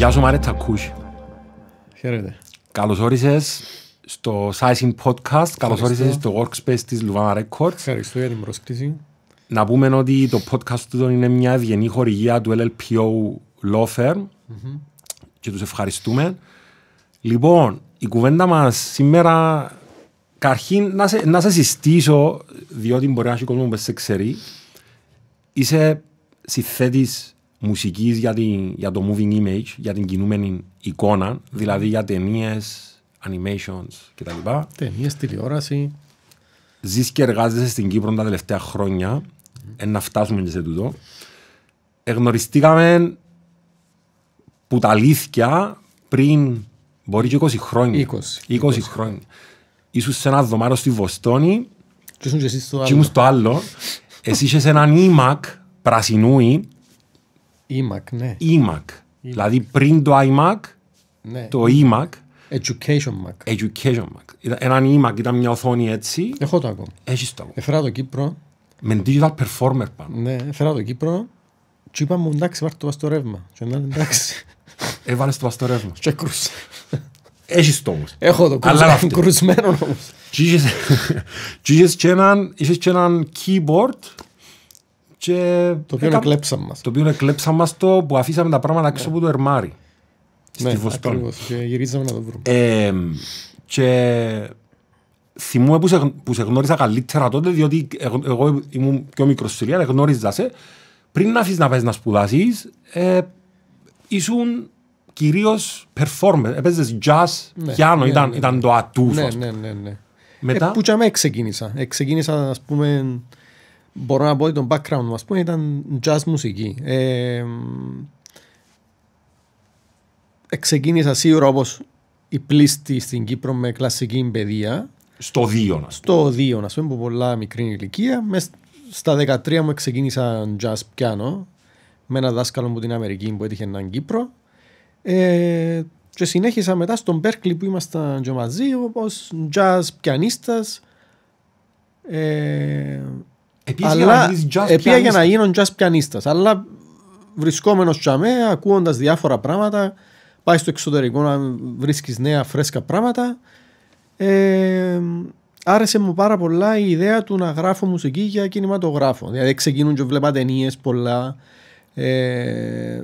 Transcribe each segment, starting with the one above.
Γεια σου Μαρέτσα Κούση. Χαίρετε. Καλώς όρισες στο Sizing Podcast. Καλώς όρισες στο Workspace της Λουβάνα Records. Ευχαριστώ για την πρόσκληση. Να πούμε ότι το podcast του είναι μια ευγενή χορηγία του LLPO Law Firm και τους ευχαριστούμε. Λοιπόν, η κουβέντα μας σήμερα Καρχήν, να σε, να σε συστήσω, διότι μπορεί να έχει κόσμο που σε ξέρει, είσαι συθέτης μουσικής για, την, για το moving image, για την κινούμενη εικόνα, δηλαδή για ταινίες, animations κτλ. Ταινίες, τηλεόραση. Ζεις και εργάζεσαι στην Κύπρο τα τελευταία χρόνια, mm. να φτάσουμε και σε τούτο. Εγνωριστήκαμε που τα αλήθεια πριν μπορεί και 20 χρόνια. 20, 20, 20 χρόνια ήσουν σε ένα δωμάριο στη Βοστόνη και ήσουν και εσύ στο άλλο. στο άλλο. Εσύ είσαι έναν iMac πρασινούι. iMac, ναι. iMac. Δηλαδή πριν το iMac, ναι. το iMac. Education Mac. Education Mac. Έναν iMac ήταν μια οθόνη έτσι. Έχω το ακόμα. Έχεις το ακόμα. Έφερα το Κύπρο. Με digital performer πάνω. Ναι, έφερα το Κύπρο. Και είπα μου εντάξει βάρ' το βαστό ρεύμα. Και εντάξει. Έβαλες το βαστό ρεύμα. Και κρούσε. Έχεις το όμως. Έχω το κρουσμένο όμως. Και είχες και έναν keyboard και... Το οποίο εκλέψαμε μας. Το οποίο εκλέψαμε μας το που αφήσαμε τα πράγματα έξω από το ερμάρι. Ναι, ακριβώς. Και γυρίζαμε να το βρούμε. Ε, και θυμούμαι που σε, που σε γνώρισα καλύτερα τότε, διότι εγώ, εγώ ήμουν πιο μικρός σε ηλία, γνώριζα σε. Πριν να αφήσεις να πας να σπουδάσεις, ε, ήσουν κυρίως performance. Έπαιζες jazz, ναι, πιάνο, ναι, ήταν, ναι, ήταν ναι. το ατού. Ναι, ναι, ναι, ναι. Μετά... Ε, που και με ξεκίνησα. Ε, ξεκίνησα, ας πούμε, μπορώ να πω ότι το background μου, ας πούμε, ήταν jazz μουσική. Ε, ε, ξεκίνησα σίγουρα όπως η πλήστη στην Κύπρο με κλασική παιδεία. Στο δύο, Στο δύο, να πούμε, από πολλά μικρή ηλικία. Μες στα 13 μου ξεκίνησα jazz πιάνο με ένα δάσκαλο από την Αμερική που έτυχε έναν Κύπρο. Ε, και συνέχισα μετά στον Berkeley που ήμασταν και μαζί όπως jazz πιανίστας ε, αλλά επία για να γίνω jazz πιανίστας αλλά βρισκόμενος και αμέ ακούοντας διάφορα πράγματα πάει στο εξωτερικό να βρίσκεις νέα φρέσκα πράγματα ε, άρεσε μου πάρα πολλά η ιδέα του να γράφω μουσική για κινηματογράφο. Δηλαδή ξεκινούν και βλέπα ταινίες πολλά. Ε,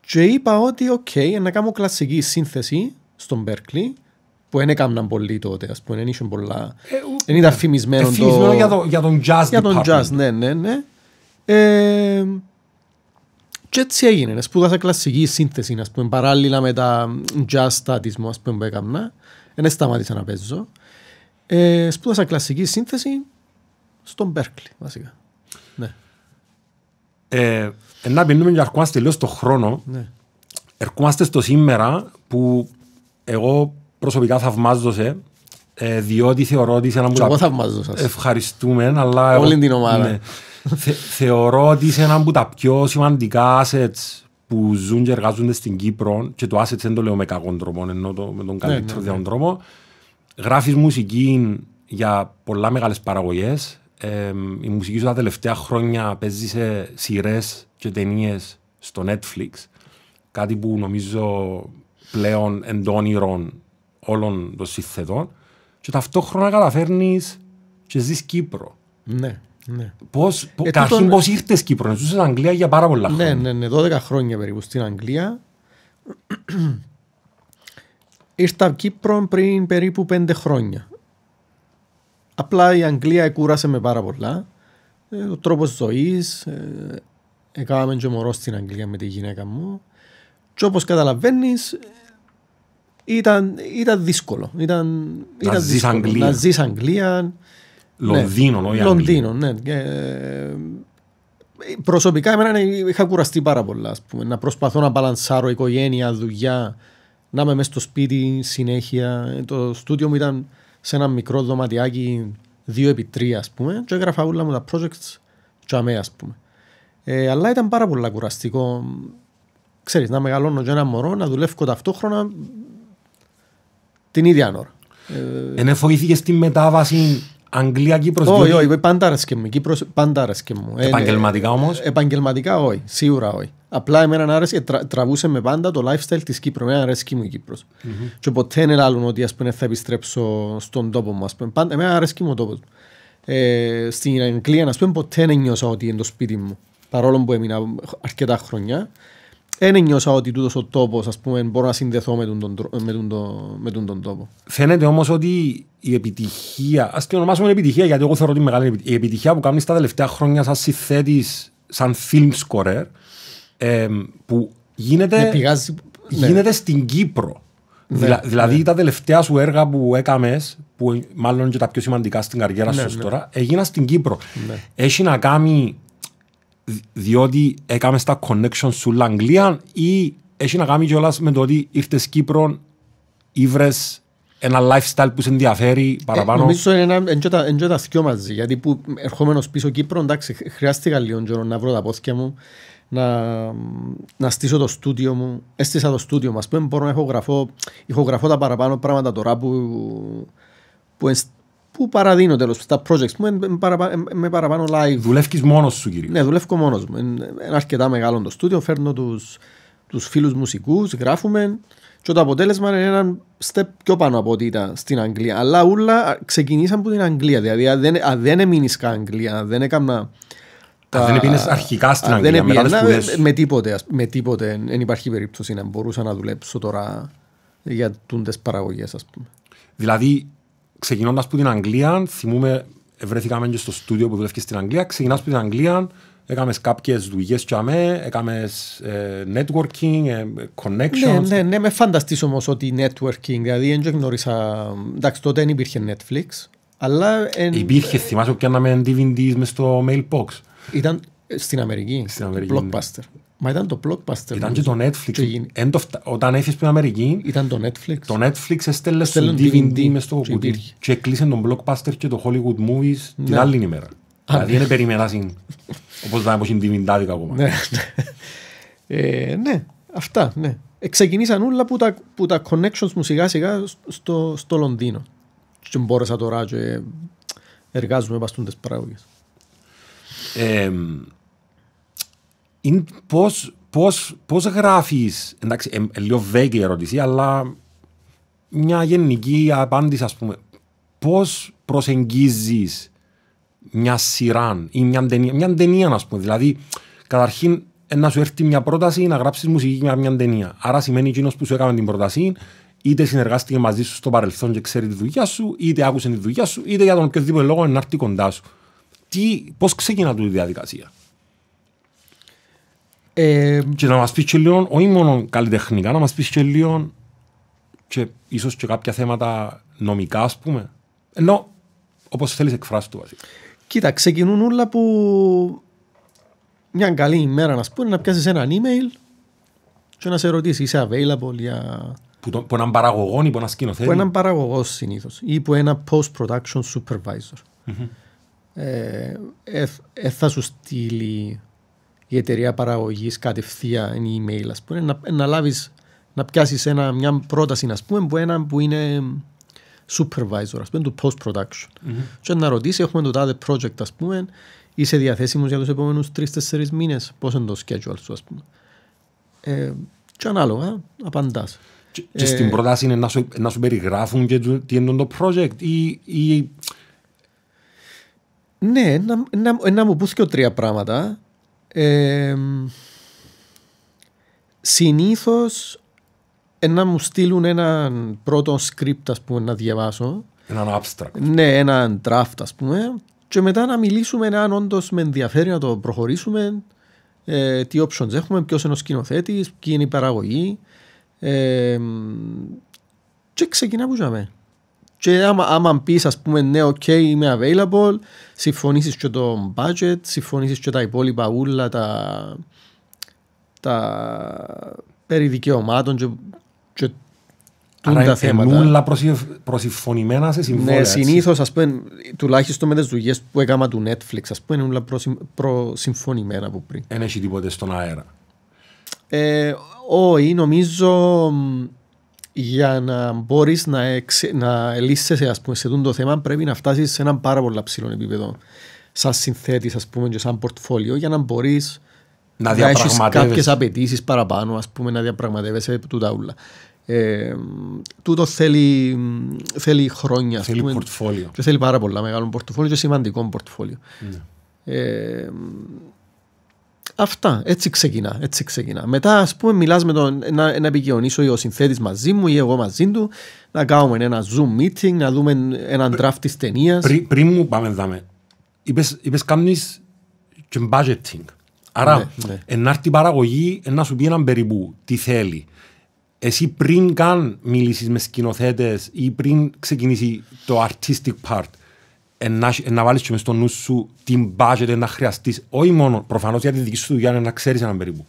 και είπα ότι OK, okay, να κάνω κλασική σύνθεση στον Berklee που δεν έκαναν πολύ τότε, ας πούμε, δεν είχε πολλά... Δεν ήταν φημισμένο το... για, το, για τον jazz Για τον jazz, ναι, ναι, ναι. Ε, και έτσι έγινε. Σπούδασα κλασική σύνθεση, ας πούμε, παράλληλα με τα jazz studies μου, ας πούμε, που έκανα. Δεν σταμάτησα να παίζω. Ε, σπούδασα κλασική σύνθεση στον Berkeley, βασικά. Ναι. Ε, να πίνουμε και αρκούμαστε τελείως το χρόνο. Ναι. Ερχόμαστε στο σήμερα που εγώ προσωπικά θαυμάζω σε, ε, διότι θεωρώ ότι είσαι ένα από τα... θαυμάζω σας. Ευχαριστούμε, αλλά... Όλη την ομάδα. Ναι. Θε, θεωρώ ότι είσαι ένα από τα πιο σημαντικά assets που ζουν και εργάζονται στην Κύπρο και το assets δεν το λέω με κακόν τρόπο, ενώ το, με τον καλύτερο ναι, ναι, ναι. τρόπο. Γράφεις μουσική για πολλά μεγάλες παραγωγές. Ε, η μουσική σου τα τελευταία χρόνια παίζει σε σειρές και ταινίες στο Netflix. Κάτι που νομίζω πλέον εν των όνειρων όλων των συθετών. Και ταυτόχρονα καταφέρνεις και ζεις Κύπρο. Ναι. Ναι. Πώς, ε, καταρχήν τον... πώς ήρθες Κύπρο, ζούσες στην Αγγλία για πάρα πολλά ναι, χρόνια. Ναι, ναι, 12 χρόνια περίπου στην Αγγλία. Ήρθα Κύπρο πριν περίπου 5 χρόνια. Απλά η Αγγλία εκούρασε με πάρα πολλά. Ε, ο τρόπος ζωής, ε, Έκαναμε και μωρό στην Αγγλία με τη γυναίκα μου. Και όπως καταλαβαίνεις, ήταν, ήταν δύσκολο. Ήταν, να ήταν ζεις δύσκολο. Αγγλία. Να ζεις Αγγλία. Λονδίνο, ναι. όχι Λονδίνο, ναι. Και, προσωπικά εμένα είχα κουραστεί πάρα πολλά. Ας πούμε, να προσπαθώ να μπαλανσάρω οικογένεια, δουλειά, να είμαι μέσα στο σπίτι συνέχεια. Το στούντιο μου ήταν σε ένα μικρό δωματιάκι 2 επί 3 ας πούμε και έγραφα όλα μου τα projects και αμέ ας πούμε. Ε, αλλά ήταν πάρα πολύ κουραστικό. Ξέρεις, να μεγαλώνω και ένα μωρό, να δουλεύω ταυτόχρονα την ίδια ώρα. Ε, Εν φοήθηκε στη μετάβαση Αγγλία, Κύπρος. Όχι, όχι, πάντα αρέσκε μου. Κύπρος πάντα αρέσκε μου. Ε, επαγγελματικά όμως; Επαγγελματικά όχι, σίγουρα όχι. Απλά εμένα άρεσε, τρα, τραβούσε με πάντα το lifestyle της Κύπρου. Εμένα αρέσκει μου η Κύπρος. Mm-hmm. Και ποτέ είναι άλλο ότι ας πούμε, θα επιστρέψω στον τόπο μου. Ας πούμε. Πάντα, εμένα αρέσκει μου ο τόπος. Ε, στην Αγγλία, ας πούμε, ποτέ δεν νιώσα ότι είναι το σπίτι μου. Παρόλο που έμεινα αρκετά χρόνια. Δεν ένιωσα ότι τούτος ο τόπος ας πούμε, μπορώ να συνδεθώ με τον, με τον, με τον, τον τόπο. Φαίνεται όμως ότι η επιτυχία, ας την ονομάσουμε επιτυχία γιατί εγώ θεωρώ ότι μεγάλη η επιτυχία που κάνεις τα τελευταία χρόνια σαν συθέτης, σαν film scorer, ε, που γίνεται, ναι, πηγάζει, ναι. γίνεται στην Κύπρο. Ναι, Δηλα, δηλαδή ναι. τα τελευταία σου έργα που έκαμες, που μάλλον και τα πιο σημαντικά στην καριέρα σου ναι, τώρα, έγιναν στην Κύπρο. Έχει να κάνει διότι έκαμες τα connections σου Αγγλία ή έχει να κάνει κιόλας με το ότι ήρθες Κύπρο ήβρες ένα lifestyle που σε ενδιαφέρει παραπάνω; Ε, νομίζω είναι και τα δυο μαζί, γιατί που ερχόμενος πίσω Κύπρο, εντάξει, χρειάστηκα λίγο καιρό να βρω τα πόθηκια μου, να, να στήσω το στούντιο μου. Έστησα το στούντιο μας, που μπορώ να ηχογραφώ, ηχογραφώ τα παραπάνω πράγματα τώρα που, που που παραδίνω τέλος στα projects μου με παραπάνω live. Δουλεύει μόνος σου, κύριε. Ναι, δουλεύω μόνος μου. Είναι αρκετά μεγάλο το στούντιο. Φέρνω του τους φίλους μουσικούς, γράφουμε. Και το αποτέλεσμα είναι ένα step πιο πάνω από ό,τι ήταν στην Αγγλία. Αλλά όλα ξεκινήσαν από την Αγγλία. Δηλαδή, αν δεν, αν δεν έμεινες στην Αγγλία, αν δεν έκανα. Τα... δεν πήγαινε αρχικά στην Αγγλία, μετά τις με τίποτε, με τίποτε, δεν υπάρχει περίπτωση να μπορούσα να δουλέψω τώρα για τούντες παραγωγές, ας πούμε. Δηλαδή, ξεκινώντας από την Αγγλία, θυμούμε, βρέθηκαμε και στο στούντιο που δουλεύεις στην Αγγλία. Ξεκινάς από την Αγγλία, έκαμες κάποιες δουλειές και αμέ, έκαμες ε, networking, ε, connections. Ναι, ναι, ναι, με φανταστείς όμως ότι networking, δηλαδή δεν γνώρισα. Εντάξει, τότε δεν υπήρχε Netflix. Αλλά εν... Υπήρχε, θυμάσαι που κάναμε DVDs μες στο mailbox; Ήταν στην Αμερική. Στην Αμερική. Blockbuster. Μα ήταν το Blockbuster. Ήταν και το Netflix. Και Όταν έφυγες στην Αμερική, ήταν το Netflix. Το Netflix έστελνε στο DVD μες στο κουτί. Και κλείσε τον Blockbuster και το Hollywood Movies ναι. την άλλη ημέρα. Δηλαδή είναι περιμένα συν. Όπως θα την DVD ακόμα. Ναι, ναι. Ε, ναι, αυτά, ναι. Ξεκινήσαν όλα που τα, που τα connections μου σιγά σιγά στο, στο Λονδίνο. Και μπόρεσα τώρα και εργάζομαι βαστούντες παράγωγες. Ε, είναι πώς, πώς, πώς γράφεις, εντάξει, ε, ε, λίγο vague η ερώτηση, αλλά μια γενική απάντηση, ας πούμε, πώς προσεγγίζεις μια σειρά ή μια ταινία, μια ταινία, ας πούμε, δηλαδή, καταρχήν, να σου έρθει μια πρόταση να γράψεις μουσική για μια ταινία. Άρα σημαίνει εκείνος που σου έκαμε την πρόταση, είτε συνεργάστηκε μαζί σου στο παρελθόν και ξέρει τη δουλειά σου, είτε άκουσε τη δουλειά σου, είτε για τον οποιοδήποτε λόγο να έρθει κοντά σου. Πώς ξεκινά τη διαδικασία; Ε, και να μας πεις και λίγο, όχι μόνο καλλιτεχνικά, να μας πεις και λίγο και ίσως και κάποια θέματα νομικά, ας πούμε. Ενώ, όπως θέλεις εκφράσει του βασικά. Κοίτα, ξεκινούν όλα που μια καλή ημέρα, να πούμε, να πιάσεις ένα email και να σε ρωτήσει, είσαι available για... Που, το, που έναν παραγωγό ή που έναν σκηνοθέτη. Που έναν παραγωγό συνήθως ή που ένα post-production supervisor. Mm-hmm. Ε, ε, ε, θα σου στείλει η εταιρεία παραγωγής κατευθείαν email, ας πούμε, να, να λάβεις, να πιάσεις ένα, μια πρόταση, ας πούμε, που έναν που είναι supervisor, ας πούμε, του post-production. Mm-hmm. Και να ρωτήσεις, έχουμε το τάδε project, ας πούμε, είσαι διαθέσιμος για τους επόμενους τρεις-τέσσερις μήνες, πώς είναι το schedule σου, ας πούμε. Ε, και ανάλογα, απαντάς. Και, και στην ε, πρόταση είναι να σου, να σου περιγράφουν και τι είναι το project ή, ή... Ναι, να, να, να μου πούς και τρία πράγματα. Ε, συνήθως να μου στείλουν ένα πρώτο script ας πούμε να διαβάσω. Ένα abstract. Ναι, ένα draft ας πούμε και μετά να μιλήσουμε αν όντως με ενδιαφέρει να το προχωρήσουμε ε, τι options έχουμε, ποιος είναι ο σκηνοθέτης, ποιοι είναι η παραγωγή ε, και ξεκινά που ζαμε. Και άμα, άμα πεις ας πούμε ναι, ok, είμαι available, συμφωνήσεις και το budget, συμφωνήσεις και τα υπόλοιπα ούλα, τα, τα περί δικαιωμάτων και, και Άρα τα θέματα. είναι όλα προσυμφωνημένα σε συμβόλαια. Ναι, συνήθως, ας πούμε, τουλάχιστον με τις δουλειές που έκανα του Netflix, ας πούμε, είναι όλα προσυμφωνημένα από πριν. Δεν έχει τίποτε στον αέρα. Ε, όχι, νομίζω για να μπορείς να, εξ, να λύσεσαι ας πούμε, σε το θέμα πρέπει να φτάσεις σε ένα πάρα πολύ ψηλό επίπεδο σαν συνθέτης, ας πούμε, και σαν πορτφόλιο για να μπορείς να, να έχεις κάποιες απαιτήσεις παραπάνω, ας πούμε, να διαπραγματεύεσαι τούτα ούλα. Ε, τούτο θέλει, θέλει χρόνια. Θέλει πούμε, πορτφόλιο. Και θέλει πάρα πολλά μεγάλο πορτφόλιο και σημαντικό πορτφόλιο. Ναι. Ε, Αυτά, έτσι ξεκινά, έτσι ξεκινά. Μετά, ας πούμε, μιλάς με τον, να, να επικοινωνήσω ο συνθέτης μαζί μου ή εγώ μαζί του, να κάνουμε ένα Zoom meeting, να δούμε έναν draft της ταινίας. Πριν, πριν μου πάμε δάμε, είπες, είπες κάνεις και budgeting. Άρα, ναι, ναι. ενάρτη παραγωγή, να σου πει έναν περίπου τι θέλει. Εσύ πριν καν μιλήσεις με σκηνοθέτες ή πριν ξεκινήσει το artistic part, να, να βάλεις και μες στο νου σου την budget να χρειαστείς, όχι μόνο προφανώς για τη δική σου δουλειά να ξέρεις έναν περίπου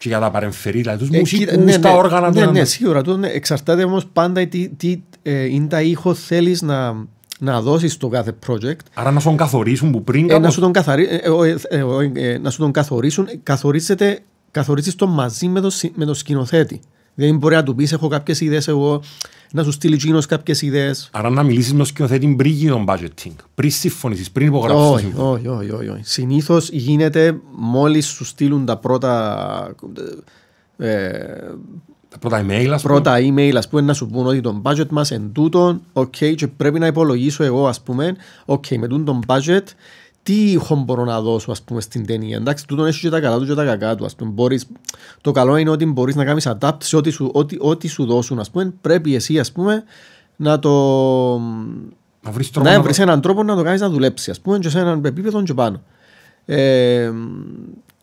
και για τα παρεμφερή, δηλαδή τους ε, μουσικούς, ναι, τα ναι, όργανα. Ναι, ναι, σίγουρα. Το, ναι, εξαρτάται όμως πάντα τι, τι ε, είναι τα ήχο θέλεις να, να δώσεις στο κάθε project. Άρα να σου τον καθορίσουν που πριν... Ε, να, σου τον καθαρί, ε, ε, ε, να σου τον καθορίσουν, καθορίζεται, καθορίζεις το μαζί με τον με το σκηνοθέτη. Δεν μπορεί να του πεις: Έχω κάποιες ιδέες εγώ, να σου στείλει εκείνος κάποιες ιδέες. Άρα να μιλήσεις με τον σκηνοθέτη πριν γίνει τον budgeting, πριν συμφωνήσεις, πριν υπογράψεις. Όχι, όχι, όχι, όχι, όχι. Συνήθως γίνεται μόλις σου στείλουν τα πρώτα. Ε, τα πρώτα email, ας πρώτα email, ας πούμε, να σου πούν ότι το budget μας εν τούτον, ok, και πρέπει να υπολογίσω εγώ, ας πούμε, ok, με τον budget, τι ήχο μπορώ να δώσω ας πούμε, στην ταινία. Εντάξει, τούτον έχει και τα καλά του και τα κακά του. Ας πούμε. Μπορείς, το καλό είναι ότι μπορείς να κάνεις adapt σε ό,τι σου, ό,τι, ό,τι σου δώσουν. Ας πούμε. Πρέπει εσύ ας πούμε, να το. Να βρεις να βρεις έναν τρόπο να το κάνεις να δουλέψεις. Ας πούμε, και σε έναν επίπεδο και πάνω. Ε,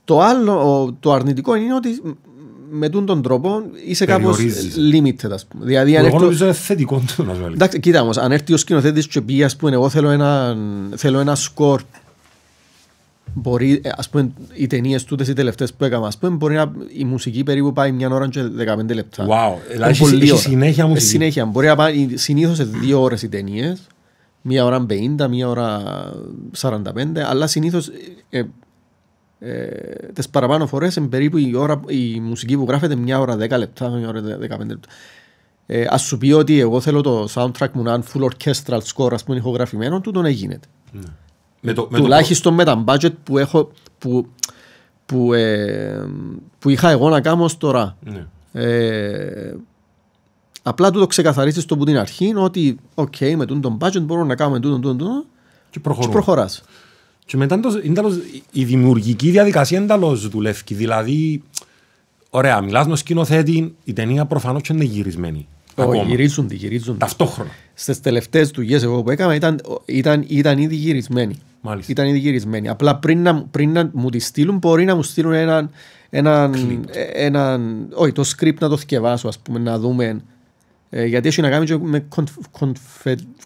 το άλλο, το αρνητικό είναι ότι με τον τρόπο είσαι κάπως limited, ας πούμε. Δηλαδή, αν εγώ νομίζω είναι θετικό το να σου Εντάξει, κοίτα όμως, αν έρθει ο σκηνοθέτης και πει, ας πούμε, εγώ θέλω ένα, θέλω ένα σκορ μπορεί, ε, ας πούμε, οι ταινίες τούτες οι τελευταίες που έκανα, ας πούμε, μπορεί να, η μουσική περίπου πάει μια ώρα και 15 λεπτά. Wow, δηλαδή έχει συνέχεια μουσική. Έχει συνέχεια, μπορεί να πάει συνήθως σε δύο ώρες οι ταινίες, μία ώρα 50, μία ώρα 45, αλλά συνήθως ε, ε, τις παραπάνω φορές είναι περίπου η, ώρα, η μουσική που γράφεται μια ώρα 10 λεπτά, μια ώρα 15 λεπτά. Ε, ας σου πει ότι εγώ θέλω το soundtrack μου να είναι full orchestral score, ας πούμε, ηχογραφημένο, τούτο να γίνεται. Mm. Με το, με Τουλάχιστον το... με τα budget που, έχω, που, που, ε, που είχα εγώ να κάνω ως τώρα. Ναι. Ε, απλά του το ξεκαθαρίσεις το που την αρχή ότι ok, με τον budget μπορώ να κάνουμε τούτο, τούτο, τούτο και, και προχωράς. Και μετά το, είναι η δημιουργική διαδικασία είναι τέλος δουλεύει. Δηλαδή, ωραία, μιλάς με σκηνοθέτη, η ταινία προφανώς και είναι γυρισμένη. Όχι, γυρίζουν τη, γυρίζουν Ταυτόχρονα. Στις τελευταίες δουλειές εγώ που έκανα ήταν, ήταν, ήταν ήδη γυρισμένοι. Μάλιστα. Ήταν ήδη γυρισμένοι. Απλά πριν να, πριν να μου τη στείλουν, μπορεί να μου στείλουν έναν. έναν, έναν όχι, το script να το θυκευάσω, ας πούμε, να δούμε. Ε, γιατί έχει να κάνει και με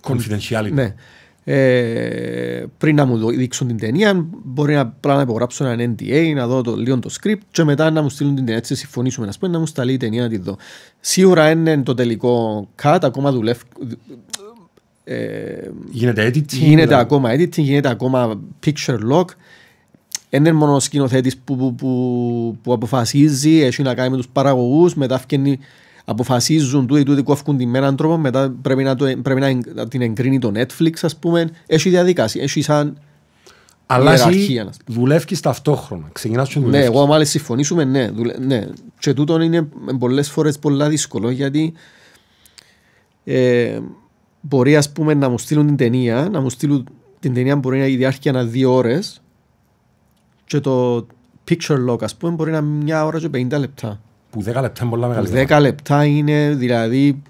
confidentiality. Ναι. Ε, πριν να μου δείξουν την ταινία, μπορεί να, να υπογράψω ένα NDA, να δω το, λίγο το script και μετά να μου στείλουν την ταινία. Έτσι συμφωνήσουμε να, πούμε, να μου σταλεί η ταινία να τη δω. Σίγουρα είναι το τελικό cut, ακόμα δουλεύει. Ε, γίνεται editing. Γίνεται δηλαδή. ακόμα editing, γίνεται ακόμα picture lock. Είναι μόνο ο σκηνοθέτης που, που, που, που, αποφασίζει, έχει να κάνει με τους παραγωγούς, μετά φτιάχνει αποφασίζουν τούτοι τούτοι κόφκουν την με έναν τρόπο, μετά πρέπει να, το, πρέπει να την εγκρίνει το Netflix, ας πούμε. Έχει διαδικασία, έχει σαν αλλά εσύ δουλεύεις ταυτόχρονα, ξεκινάς και δουλεύεις. Ναι, εγώ μάλιστα συμφωνήσουμε, ναι, δουλε, ναι. Και τούτο είναι πολλές φορές πολλά δύσκολο, γιατί ε, μπορεί ας πούμε να μου στείλουν την ταινία, να μου στείλουν την ταινία μπορεί να διάρκει ένα δύο ώρες και το picture log ας πούμε μπορεί να είναι μια ώρα και 50 λεπτά. Που 10 λεπτά είναι πολλά μεγάλη. 10 λεπτά είναι δηλαδή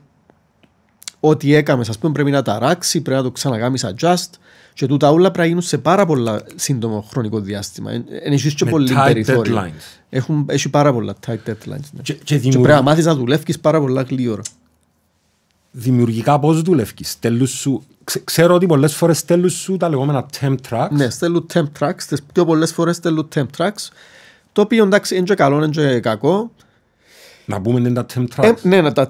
ό,τι έκαμες, ας πούμε, πρέπει να ταράξει, πρέπει να το ξανακάμεις adjust. Και τούτα όλα πρέπει να γίνουν σε πάρα πολλά σύντομο χρονικό διάστημα. Έχεις και πολύ περιθώριο. Έχουν, έχει πάρα πολλά tight deadlines. Ναι. Και, και, δημιουργ... και πρέπει να μάθεις να δουλεύεις πάρα πολλά γλύωρα. Δημιουργικά πώς δουλεύεις, σου. Ξέρω ότι πολλές φορές στέλνουν σου τα λεγόμενα temp tracks. Ναι, στέλνουν temp tracks. Τις πιο πολλές φορές στέλνουν temp tracks. Το οποίο εντάξει είναι και καλό, είναι και κακό. Να πούμε είναι τα temp tracks. Ε, ναι, τα,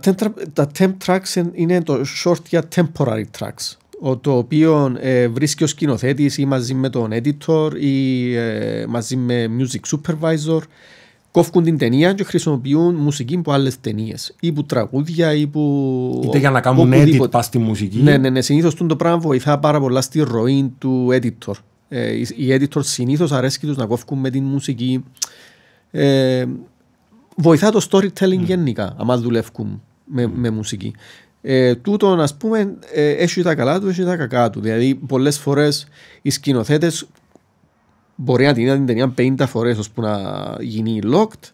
τα temp tracks είναι το short για temporary tracks. Το οποίο ε, βρίσκει ο σκηνοθέτης ή μαζί με τον editor ή ε, μαζί με music supervisor κόφκουν την ταινία και χρησιμοποιούν μουσική από άλλες ταινίες. ή που τραγούδια ή που. Είτε για να κάνουν edit πας στη μουσική. Ναι, ναι, ναι. Συνήθως το πράγμα βοηθά πάρα πολλά στη ροή του editor. Ε, οι editors συνήθως αρέσκει τους να κόφκουν με την μουσική. Ε, βοηθά το storytelling mm. γενικά, άμα δουλεύουν με, mm. με μουσική. Ε, τούτο, ας πούμε, ε, έχει τα καλά του, έχει τα κακά του. Δηλαδή, πολλές φορές οι σκηνοθέτες μπορεί να την είδα την ταινία 50 φορές ώσπου να γίνει locked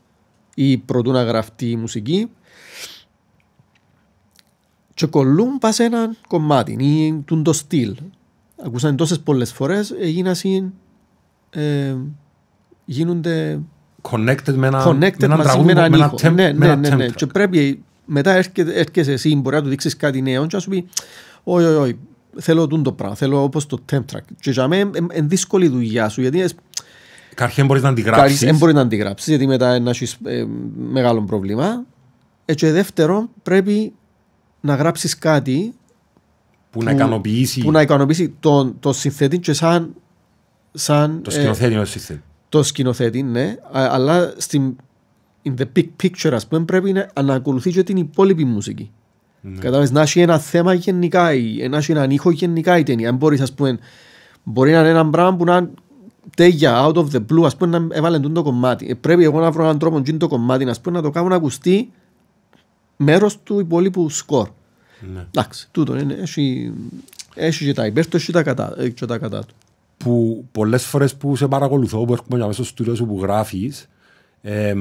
ή προτού να γραφτεί η μουσική και κολλούν πας σε ένα κομμάτι ή τον το στυλ. Ακούσαν τόσες πολλές φορές, έγιναν ε, γίνονται connected με ένα, connected με ένα τραγούδι, με έναν ήχο. Ναι, ναι, ναι, ναι. Και πρέπει μετά έρχεσαι εσύ, μπορεί να του δείξεις κάτι νέο και να σου πει όχι, όχι, όχι, θέλω το πράγμα, θέλω όπως το temp track. Και για μένα είναι δύσκολη δουλειά σου, γιατί Καρχέ μπορείς να αντιγράψεις. Δεν μπορείς να αντιγράψεις, γιατί μετά να έχεις ε, μεγάλο πρόβλημα. Ε, και δεύτερο, πρέπει να γράψεις κάτι που, που, να ικανοποιήσει, που να ικανοποιήσει το, το συνθέτη και σαν, σαν το σκηνοθέτη ε, συνθέτη. Το σκηνοθέτη, ναι, αλλά στην in the big picture, ας πούμε, πρέπει να, να ακολουθεί και την υπόλοιπη μουσική. Ναι. Κατάλαβες, να έχει ένα θέμα γενικά, ή, να έχει έναν ήχο γενικά η ταινία. Αν μπορείς, ας πούμε, μπορεί να είναι ένα πράγμα που να τέγια out of the blue, ας πούμε, να έβαλε το κομμάτι. Ε, πρέπει εγώ να βρω έναν τρόπο το κομμάτι, ας πούμε, να το κάνω να ακουστεί μέρος του υπόλοιπου σκορ. Ναι. Εντάξει, τούτο είναι, έχει, έχει και τα υπέρ του, έχει τα κατά, και τα κατά του. Που πολλές φορές που σε παρακολουθώ, που έρχομαι μέσα στο στούριο σου που γράφεις, ε,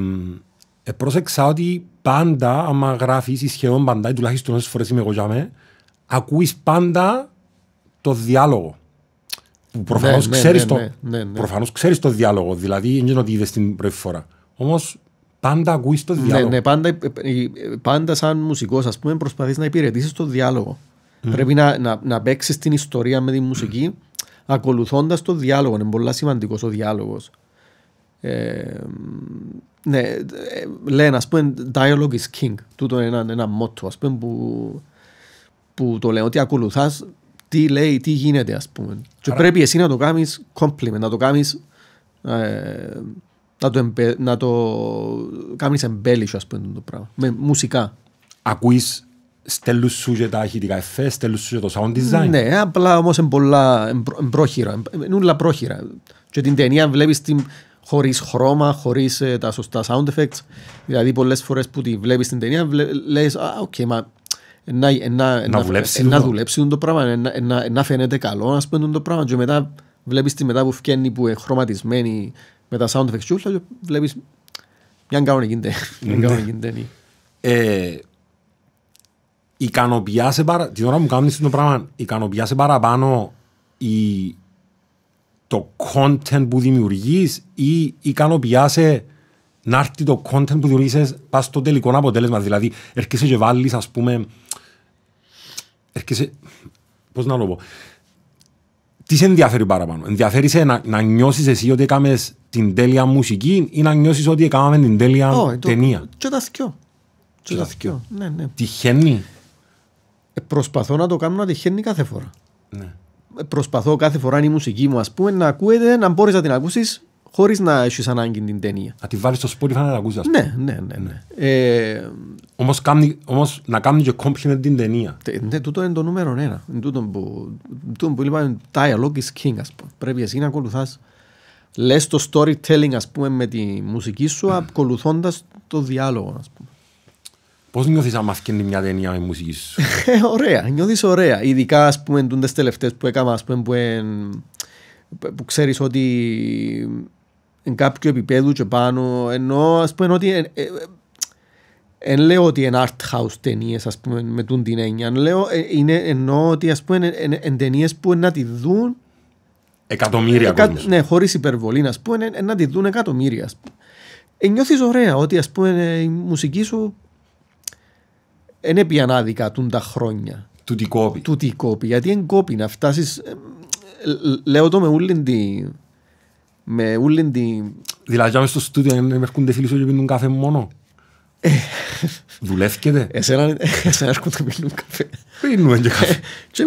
ε, πρόσεξα ότι πάντα, άμα γράφεις ή σχεδόν πάντα, ή τουλάχιστον όσες φορές είμαι εγώ για με, ακούεις πάντα το διάλογο. Που προφανώς, ναι, ξέρεις, ναι, το, ναι, ναι, ναι. προφανώς ξέρεις το διάλογο, δηλαδή δεν είναι ότι είδες την πρώτη φορά. Όμως πάντα ακούεις το διάλογο. Ναι, ναι, πάντα, πάντα σαν μουσικός ας πούμε προσπαθείς να υπηρετήσεις το διάλογο. Mm. Πρέπει να, να, να παίξεις την ιστορία με τη μουσική mm. ακολουθώντας το διάλογο. Είναι πολύ σημαντικός ο διάλογος. Ε, ναι, ε, λένε ας πούμε dialogue is king. Τούτο είναι ένα, ένα μότο ας πούμε που, που το λένε ότι ακολουθάς τι λέει, τι γίνεται ας πούμε. Άρα... Και πρέπει εσύ να το κάνεις compliment, να το κάνεις ε, να το, εμπε, να το κάνεις embellish ας πούμε το πράγμα, με μουσικά. Ακούεις στέλνουν σου και τα ηχητικά εφέ, στέλνουν σου και το sound design. Ναι, απλά όμως είναι πολλά εν πρόχειρα, είναι όλα πρόχειρα. Και την ταινία βλέπεις την, χωρίς χρώμα, χωρίς ε, τα σωστά sound effects. Δηλαδή, πολλές φορές που τη βλέπεις την ταινία, λες, Α, οκ, μα να, να, να, δουλέψει, να, δουλέψει το πράγμα, να, να, να φαίνεται καλό, να πούμε το πράγμα. Και μετά βλέπεις τη μετά που φκένει που είναι χρωματισμένη με τα sound effects, και βλέπεις μια κανονική ταινία. Ε, ικανοποιιάσαι παρα... την ώρα μου κάνεις το πράγμα, ικανοποιιάσαι παραπάνω η το content που δημιουργείς ή ικανοποιιάσαι να έρθει το content που δημιουργήσεις πας στο τελικό αποτέλεσμα. Δηλαδή, έρχεσαι και βάλεις, ας πούμε, έρχεσαι, πώς να το πω, τι σε ενδιαφέρει παραπάνω; Ενδιαφέρει σε να, να νιώσεις εσύ ότι έκαμες την τέλεια μουσική ή να νιώσεις ότι έκαμε την τέλεια oh, ταινία; Και τα θυκιό. Και τα θυκιό. Ναι, ναι. Τυχαίνει; Ε, προσπαθώ να το κάνω να τυχαίνει κάθε φορά. Ναι προσπαθώ κάθε φορά η μουσική μου ας πούμε, να ακούεται, να μπορείς να την ακούσεις χωρίς να έχεις ανάγκη την ταινία. Να τη βάλεις στο Spotify να την ακούσεις. Ναι, ναι, ναι. ναι. Ε, Όμως να κάνει και compliment την ταινία. Ναι, τούτο είναι το νούμερο ένα. Τούτο που, τούτο που είπαμε, dialogue is king, ας πούμε. Πρέπει εσύ να ακολουθάς. Λες το storytelling, ας πούμε, με τη μουσική σου, ακολουθώντας το διάλογο, ας πούμε. Πώς νιώθεις άμα φτιάχνει μια ταινία με μουσική σου; Ε, ωραία, νιώθεις ωραία. Ειδικά ας πούμε τις τελευταίες που έκανα ας πούμε, που, εν, που ξέρεις ότι εν κάποιο επίπεδο και πάνω ενώ ας πούμε ότι εν, εν λέω ότι είναι art house ταινίες ας πούμε με τον την έννοια. Λέω, ε, είναι, εννοώ ότι ας πούμε εν, εν ταινίες που να τη δουν Εκατομμύρια εκα, κόσμος. Ναι, χωρίς υπερβολή, ας πούμε, να τη δουν εκατομμύρια. Ε, νιώθεις ωραία ότι ας πούμε η μουσική σου δεν έπιαν ανάδικα τούν τα χρόνια. Του τι κόπη. Του τι κόπη. Γιατί είναι κόπη να φτάσεις. Ε, λέω το με ούλην τη. Με ούλην τη. Δηλαδή, μέσα στο στούντιο δεν έρχονται φίλοι σου και πίνουν καφέ μόνο. Ε. Δουλεύκεται. Εσένα έρχονται και πίνουν καφέ. Πίνουμε και καφέ. Και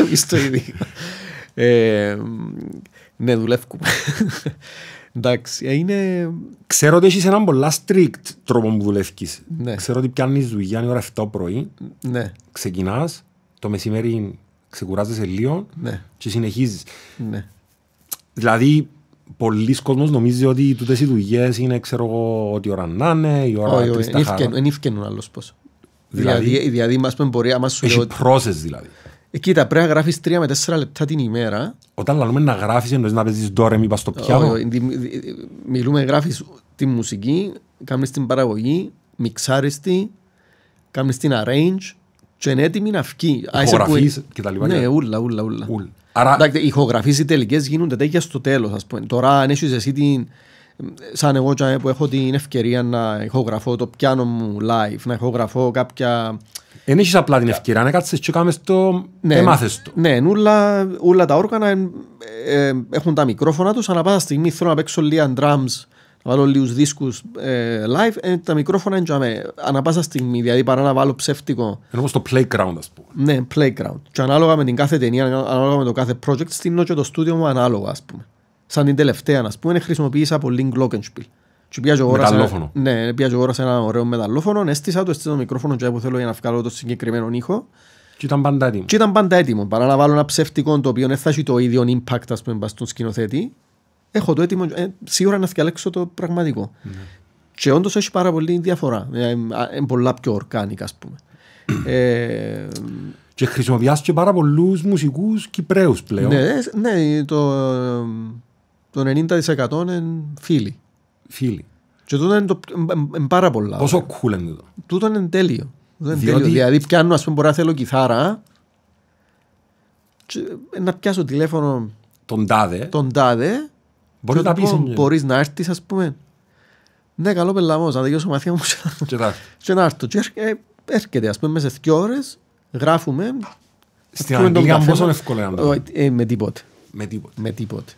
εμείς το ίδιο. Ναι, δουλεύουμε. Εντάξει, είναι... Ξέρω ότι έχεις έναν πολλά strict τρόπο που δουλεύεις. Ναι. Ξέρω ότι πιάνεις δουλειά η ώρα 7 πρωί, ναι. ξεκινάς, το μεσημέρι ξεκουράζεσαι λίγο ναι. και συνεχίζεις. Ναι. Δηλαδή, πολλοί κόσμος νομίζει ότι τούτες οι δουλειές είναι, ξέρω εγώ, ότι ώρα να είναι, η ώρα όχι, όχι, δεν ευκαινούν άλλος πώς. Δηλαδή, δηλαδή, δηλαδή μας μπορεί, άμα σου λέω... Έχει process δηλαδή. Ε, κοίτα, πρέπει να γράφεις τρία με τέσσερα λεπτά την ημέρα. Όταν λέμε να γράφεις εννοείς να παίζεις τώρα μη πας στο πιάνο. Μιλούμε γράφεις τη μουσική, κάνεις την παραγωγή, μιξάρεις τη, κάνεις την arrange και είναι έτοιμη να βγει. Ηχογραφείς και τα λοιπά. Ναι, ούλα, ούλα, ούλα. Άρα... Εντάξει, οι ηχογραφείς οι τελικές γίνονται τέτοια στο τέλος. Ας πούμε. Τώρα αν έχεις εσύ την... Σαν εγώ που έχω την ευκαιρία να ηχογραφώ το πιάνο μου live, να ηχογραφώ κάποια δεν έχεις απλά την ευκαιρία, να κάτσεις και κάνεις το, ναι, έμαθες το. Ναι, ούλα, ούλα τα όργανα ε, ε, έχουν τα μικρόφωνα τους, ανά πάσα στιγμή θέλω να παίξω λίγα drums, να βάλω λίγους δίσκους ε, live, ε, τα μικρόφωνα είναι ανά πάσα στιγμή, δηλαδή παρά να βάλω ψεύτικο. Είναι όπως το playground ας πούμε. Ναι, playground. Και ανάλογα με την κάθε ταινία, ανάλογα με το κάθε project, στείλω και το στούντιο μου ανάλογα ας πούμε. Σαν την τελευταία, ας πούμε, χρησιμοποίησα πολύ Glockenspiel. Και πήγα μεταλλόφωνο. Ναι, πήγα και αγόρασα ένα ωραίο μεταλλόφωνο, έστησα το, έστησα το μικρόφωνο και που θέλω για να βγάλω το συγκεκριμένο ήχο. Και ήταν πάντα έτοιμο. Και ήταν πάντα έτοιμο. Παρά να βάλω ένα ψεύτικο το οποίο δεν θα έχει το ίδιο impact ας πούμε στον σκηνοθέτη, έχω το έτοιμο, ε, σίγουρα να διαλέξω το πραγματικό. Mm. Και όντως έχει πάρα πολύ διαφορά. Ε, ε, πολλά πιο ορκάνικα ας πούμε. ε, και χρησιμοποιάς και πάρα πολλούς μουσικούς Κυπρέους πλέον. Ναι, ναι το, το 90% είναι φίλοι φίλοι. Και τούτο είναι, το, είναι πάρα πολλά. Πόσο cool είναι το. Τούτο είναι τέλειο. είναι Διότι... τέλειο. Δηλαδή πιάνω, ας πούμε, μπορεί να θέλω κιθάρα και να πιάσω τηλέφωνο τον τάδε. Τον τάδε. Μπορείς να πεις. Μπορείς να έρθεις, ας πούμε. Ναι, καλό πελαμός, να τελειώσω μαθήμα μου και να έρθω. Και έρχεται, ας πούμε, μέσα σε δύο ώρες, γράφουμε. Στην Αγγλία πόσο εύκολο είναι ε, Με τίποτε. Με τίποτε. Με τίποτε.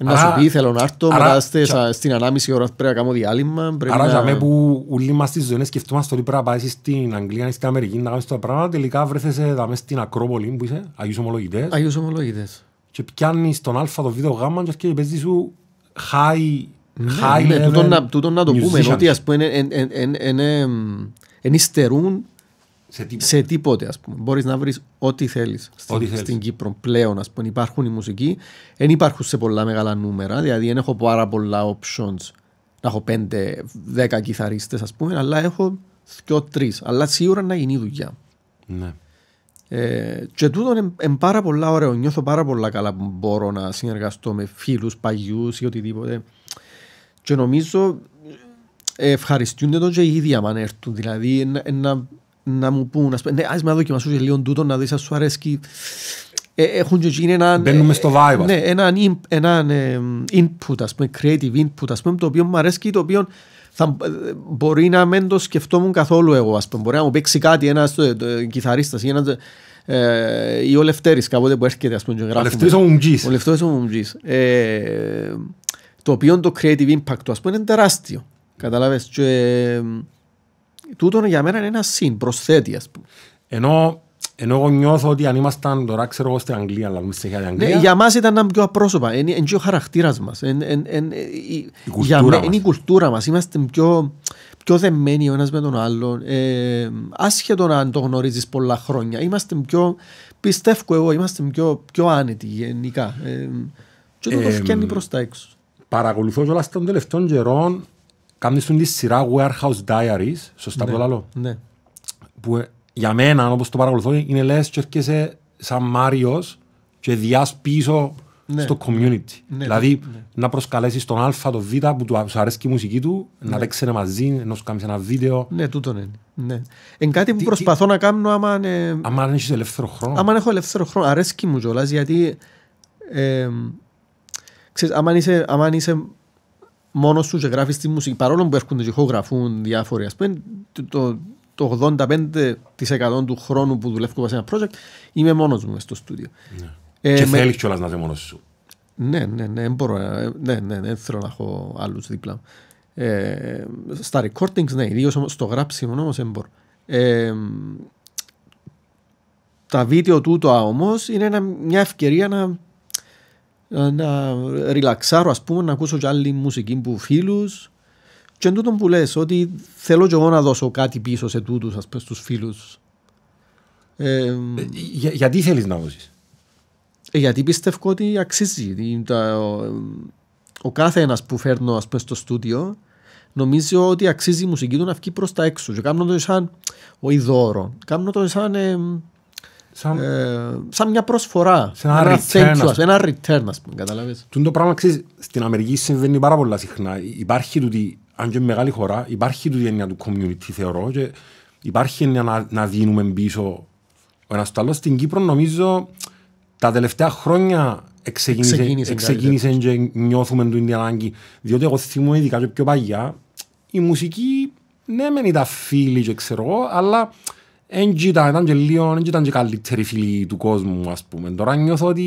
Με τίποτε. Να σου πει θέλω να έρθω μετά στην ανάμιση ώρα πρέπει να κάνω διάλειμμα. Άρα για μένα που όλοι μας στις ζωές σκεφτόμαστε ότι πρέπει να πάει στην Αγγλία ή στην Αμερική να κάνεις τα πράγματα τελικά βρέθεσαι εδώ στην Ακρόπολη που είσαι, Αγίους Ομολογητές. Αγίους Ομολογητές. Και πιάνεις τον Α, το Β, το Γ και παίζεις σου high ναι, high ναι, level τούτο να το πούμε, ότι ας πούμε εν υστερούν σε τίποτε. Σε τίποτε ας πούμε. Μπορείς να βρεις ό,τι θέλεις στην, στην Κύπρο πλέον. Ας πούμε. Υπάρχουν οι μουσικοί. Δεν υπάρχουν σε πολλά μεγάλα νούμερα. Δηλαδή δεν έχω πάρα πολλά options να έχω πέντε, δέκα κιθαρίστες ας πούμε. Αλλά έχω δυο τρεις. Αλλά σίγουρα να γίνει η δουλειά. Ναι. Ε, και τούτο είναι, είναι πάρα πολλά ωραίο. Νιώθω πάρα πολλά καλά που μπορώ να συνεργαστώ με φίλους, παγιούς ή οτιδήποτε. Και νομίζω ε, ευχαριστούνται το και οι ίδιοι αν έρθουν. Δηλαδή να να μου πούν, ας, ναι, ας με δοκιμασούς και λίγο τούτο να δεις αν σου αρέσει. Ε, έχουν και γίνει ένα... Μπαίνουμε στο vibe. Ναι, ένα, ένα input, ας πούμε, creative input, ας πούμε, το οποίο μου αρέσει, το οποίο θα, μπορεί να μην το σκεφτόμουν καθόλου εγώ, ας πούμε. Μπορεί να μου παίξει κάτι ένας κιθαρίστας ή ένας ε, ή ο Λευτέρης κάποτε που έρχεται, ας πούμε, και γράφουμε. Ο Λευτέρης ο Μουμτζής. Ο Λευτέρης ο Μουμτζής. Ε, το οποίο το creative impact, ας πούμε, είναι τεράστιο. Καταλάβες. Και, τούτο για μένα είναι ένα συν, προσθέτει ας πούμε. Ενώ, ενώ εγώ νιώθω ότι αν ήμασταν τώρα ξέρω εγώ στην Αγγλία, αλλά μην στην Αγγλία. Ναι, για μας ήταν πιο απρόσωπα, είναι, είναι και ο χαρακτήρας μας. Είναι, είναι, είναι, η, κουλτούρα μας. είναι η κουλτούρα μας, είμαστε πιο, πιο δεμένοι ο ένας με τον άλλον. Ε, άσχετο να το γνωρίζεις πολλά χρόνια, είμαστε πιο, πιστεύω εγώ, είμαστε πιο, πιο άνετοι γενικά. Ε, και το, ε, το φτιάχνει προς τα έξω. Παρακολουθώ κιόλας των τελευταίων καιρών κάνεις τη σειρά Warehouse Diaries, σωστά ναι, το λέω. Ναι. Που ε, για μένα, όπως το παρακολουθώ, είναι λες και έρχεσαι σαν Μάριος και διάς πίσω ναι. στο community. Ναι, δηλαδή ναι. να προσκαλέσεις τον Α, τον Β που του αρέσει η μουσική του, ναι. να παίξετε μαζί, να σου κάνεις ένα βίντεο. Ναι, τούτο είναι. Ναι. Εν κάτι που τι, προσπαθώ τι... να κάνω άμα... Ε... Άμα έχεις ελεύθερο χρόνο. Άμα έχω ελεύθερο χρόνο. Αρέσκει μου κιόλας γιατί... Ε, ξέρεις, άμα είσαι, άμα είσαι μόνος σου και γράφεις τη μουσική, παρόλο που έρχονται και ηχογραφούν διάφοροι, ας πούμε, το, το 85% του χρόνου που δουλεύω σε ένα project είμαι μόνος μου στο στούντιο. Ναι. Ε, και με... θέλεις κιόλας να είσαι μόνος σου. Ναι, ναι, ναι, μπορώ, ε, ναι, ναι, δεν θέλω να έχω άλλους δίπλα. Ε, στα recordings, ναι, ιδίως στο γράψιμο όμως δεν μπορώ. Ε, τα βίντεο τούτο όμως είναι μια ευκαιρία να να ριλαξάρω ας πούμε, να ακούσω και άλλη μουσική που φίλους και εν τούτον που λες ότι θέλω και εγώ να δώσω κάτι πίσω σε τούτους ας πούμε στους φίλους. Ε, για, γιατί θέλεις να δώσεις. Ε, γιατί πιστεύω ότι αξίζει. Τα, ο, ο, κάθε ένας που φέρνω ας πούμε, στο στούντιο νομίζει ότι αξίζει η μουσική του να βγει προς τα έξω και κάνω το σαν ο ειδόρο. Κάνω το σαν ε, Σαν... Ε, σαν μια προσφορά. Σε ένα, ένα return. Thank you, ένα return, ας πούμε, καταλάβεις. το πράγμα, ξέρεις, στην Αμερική συμβαίνει πάρα πολλά συχνά. Υπάρχει τούτη, αν και μεγάλη χώρα, υπάρχει τούτη έννοια του community, θεωρώ, και υπάρχει έννοια να, να δίνουμε πίσω ο ένας το άλλο. Στην Κύπρο, νομίζω, τα τελευταία χρόνια εξεκίνησε, εξεκίνησε, εξεκίνησε και νιώθουμε την ανάγκη. Διότι εγώ θυμούμαι ειδικά και πιο παγιά, η μουσική, ναι, μεν ήταν φίλη και ξέρω εγώ, αλλά Εν ήταν και λίγο, εν ήταν και καλύτεροι φίλοι του κόσμου, ας πούμε. Τώρα νιώθω ότι